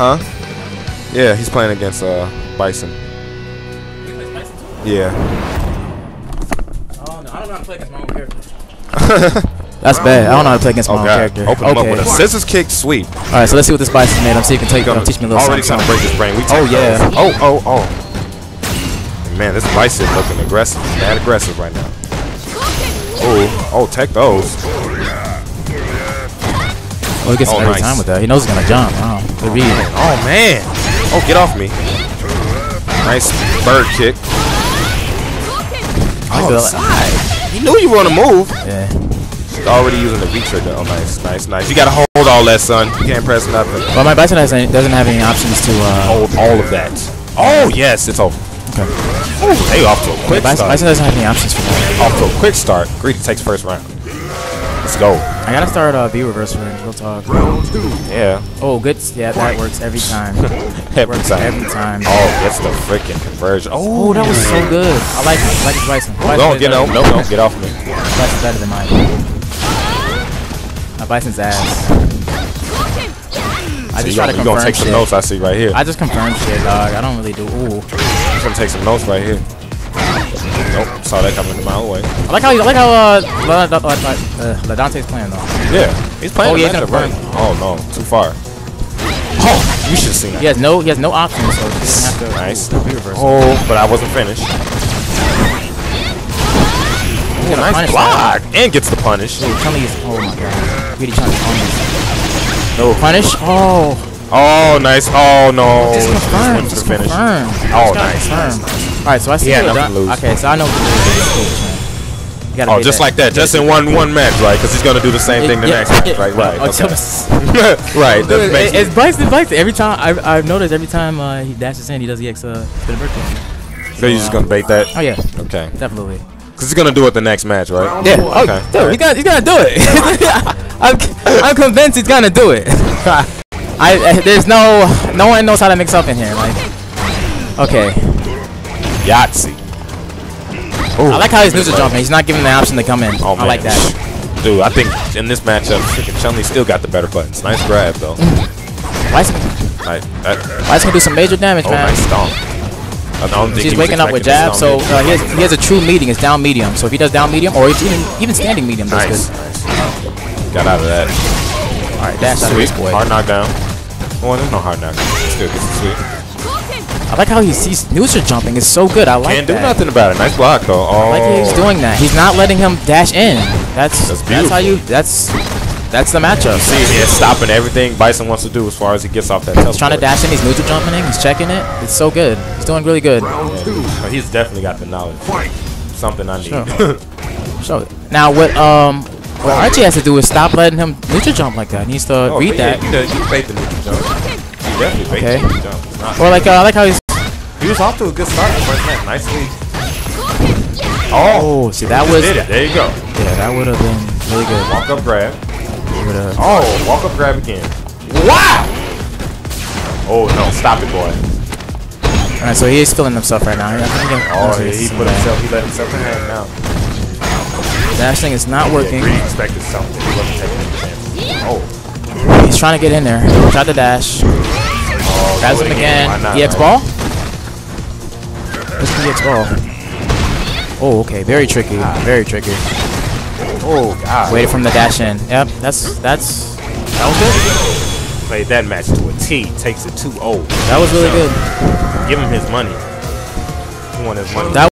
Huh? Yeah, he's playing against uh Bison. Yeah. Oh no, I don't know how to play against my own character. That's bad. I don't know how to play against my Oh own character. Open him up okay. with a scissors kick. Sweet. All right, so let's see what this Bison made. I'm see if you can take, uh, teach me a little Already something. trying to break his brain. We Oh, take yeah. those. Oh oh oh. Man, this Bison looking aggressive. Bad aggressive right now. Oh oh, take those. Oh, he gets Oh, every nice. time with that. He knows he's gonna jump. Wow, good read. Oh man. Oh, get off me. Nice bird kick. Oh, side. He knew you were on the move. yeah. He's already using the V trigger. Oh, nice, nice, nice. You gotta hold all that, son. You can't press nothing. But my Bison doesn't doesn't have any options to. Uh, Hold all of that. Oh yes, it's over. okay. Ooh, they off to a quick Bison, start. Bison doesn't have any options for that. Off to a quick start. Greedy takes first round. Let's go. I gotta start uh, B reverse range. We'll talk. Yeah. Oh, good. Yeah, that works every time. Every time. Every time. Oh, gets the freaking conversion. Oh, Oh, that was so good. I like it. I like his Bison. Bison Go, is get better no, than- no, no, get off me. Bison's better than mine. My Bison's ass. I So just you try gonna, to you gonna confirm take some notes? I see right here. I just confirm shit, dog. I don't really do. Ooh. I'm gonna take some notes right here. Nope, saw that coming a mile away. I like how I like how uh, uh, La Dante's playing though. Yeah, he's playing Oh, the yeah, he's gonna right. Oh no, too far. Oh, you should have seen that. He has no he has no options, so he doesn't have to. Nice. Ooh. Oh, but I wasn't finished. Gonna Nice punish block and gets the punish. Ooh, Chun-Li is. Oh my god. Really trying to punish. No punish. Oh. Oh, nice. Oh no, Just Just confirm. Just the confirm. Oh, Just gotta nice, nice, All right, so I see. He had what nothing lose. Okay, so I know. what to do. You gotta Oh, just that. like that, just in one one match, right? Because he's gonna do the same thing the Yeah, next match, right? Right. Oh, Okay. right. Dude, it- it's Bison, Bison. Every time I've, I've noticed, every time uh, he dashes in, he does the EX uh, spin birthday. so you're just gonna bait that? Oh yeah, Okay. definitely. Because he's gonna do it the next match, right? Yeah. Oh, Okay. dude, he's gonna he's gonna do it. I'm I'm convinced he's gonna do it. I uh, there's no no one knows how to mix up in here. Like, okay, Yahtzee. I like how he's neutral jumping. He's not giving the option to come in. Oh, I like that. Dude, I think in this matchup, freaking Chun-Li still got the better buttons. Nice grab though. Bison, Like, that, Bison can do some major damage, oh, man. nice stomp. I don't think He's he waking up with expecting jab, so uh, he, has, he has a true medium. It's down medium. So if he does down medium, or even even standing medium, that's Nice, good. nice. Got out of that. All right, that's Sweet. boy. Hard knockdown. Oh, there's no hard knockdown. Still gets the sweet. I like how he's, he's neutral jumping. It's so good. I like Can't do nothing about it. Nice block though. Oh, I like how he's doing that. He's not letting him dash in. That's That's that's, how you. That's that's the matchup. See, he's stopping everything Bison wants to do as far as he gets off that. He's trying to dash in. He's neutral jumping in. He's checking it. It's so good. He's doing really good. But he's definitely got the knowledge. Something I need. Sure. So now what um what Archie has to do is stop letting him neutral jump like that. He needs to Oh, read yeah, that. You, did- you bait the neutral jump. You definitely bait Okay. the neutral jump. It's Or like uh, I like how he's. He was off to a good start in the first match. Nicely. Oh, Oh, see that was. did it. There you go. Yeah, that would have been really good. Walk up grab. Oh, walk up grab again. Wow. Oh no, stop it, boy. All right, so he is feeling himself right now. I think he can- Oh, he's- he, he put himself. He let himself hang now. Dash thing is not working. Greedy expected something. He wasn't taking any chances. Oh, He's trying to get in there. Tried to dash. oh Grabs him again. Why not, EX right? ball? Where's the EX? Oh, okay. Very tricky. Very tricky. Oh God. Waited from the dash in. Yep, that's that's that was good. Played that match to a T. Takes it 2-0. That was really good. Give him his money. He want his money. That